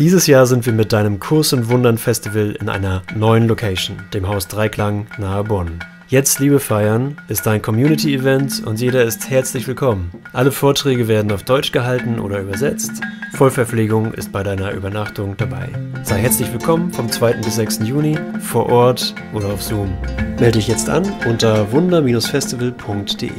Dieses Jahr sind wir mit deinem Kurs und Wundern Festival in einer neuen Location, dem Haus Dreiklang nahe Bonn. Jetzt Liebe feiern ist ein Community-Event und jeder ist herzlich willkommen. Alle Vorträge werden auf Deutsch gehalten oder übersetzt. Vollverpflegung ist bei deiner Übernachtung dabei. Sei herzlich willkommen vom 2. bis 6. Juni vor Ort oder auf Zoom. Melde dich jetzt an unter wunder-festival.de.